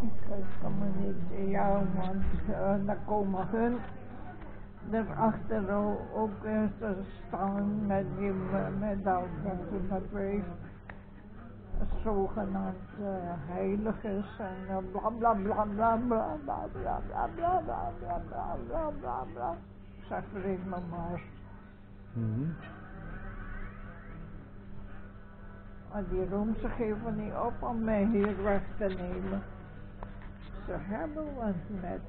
Ik kan me niet, ja, want uh, komen hun erachter ook weer te staan met die medaille, dat wij zogenaamd uh, heilig is en bla bla bla bla bla bla bla bla bla bla bla bla bla bla bla zeg vergeet me maar. Mm die Roomse geven niet op om mij hier weg te nemen. Ze hebben wat met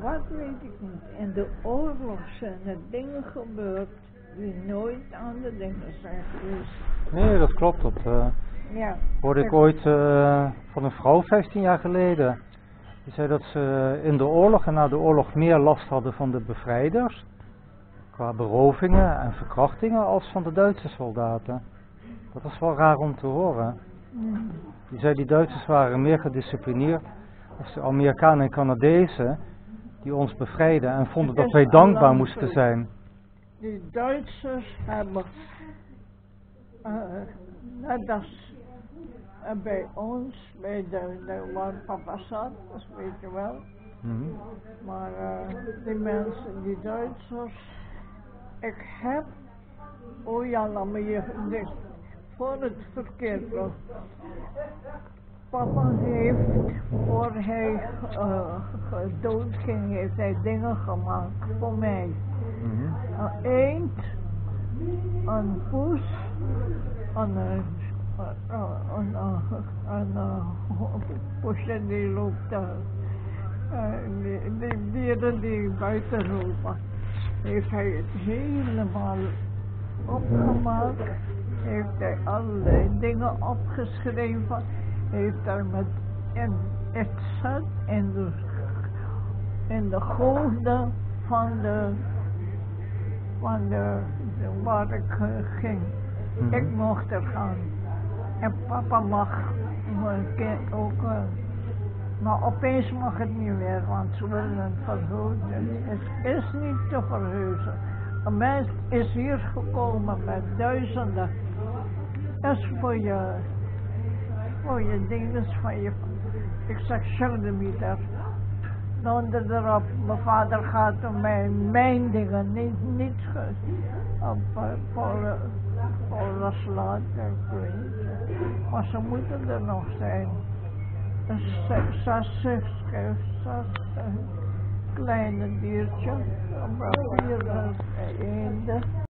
wat weet ik niet. In de oorlog zijn er dingen gebeurd die nooit aan de dingen zijn geweest. Nee, dat klopt. Dat uh, ja, hoorde ik ooit uh, van een vrouw 15 jaar geleden. Die zei dat ze in de oorlog en na de oorlog meer last hadden van de bevrijders. Qua berovingen en verkrachtingen als van de Duitse soldaten. Dat is wel raar om te horen. Die zei die Duitsers waren meer gedisciplineerd als de Amerikanen en Canadezen die ons bevrijden en vonden dat wij dankbaar moesten zijn. Die Duitsers hebben, uh, net als uh, bij ons, bij de, de waar papa zat, dat weet je wel. Mm -hmm. Maar uh, die mensen, die Duitsers, ik heb, oh ja, laat me je, voor het verkeerd was. Papa heeft, voor hij uh, dood ging, heeft hij dingen gemaakt voor mij. Mm -hmm. Een eend, een poes, een, een, een, een poesje die loopt daar. Uh, die, die dieren die buiten lopen, heeft hij het helemaal opgemaakt heeft hij allerlei dingen opgeschreven, heeft er met in het zat in de, in de goden van de, van de, de waar ik uh, ging. Mm -hmm. Ik mocht er gaan. En papa mag mijn kind ook, uh, maar opeens mag het niet meer, want ze willen het verhuizen. Het is niet te verhuizen. Een mens is hier gekomen met duizenden dat is voor je, voor je dingen, van je, ik zeg schildemieter. Onder erop, mijn vader gaat om mijn, mijn dingen, niet, niet op Polen, Polen ik weet Maar ze moeten er nog zijn. Zes, zes, zes, kleine diertje, een vier eenden.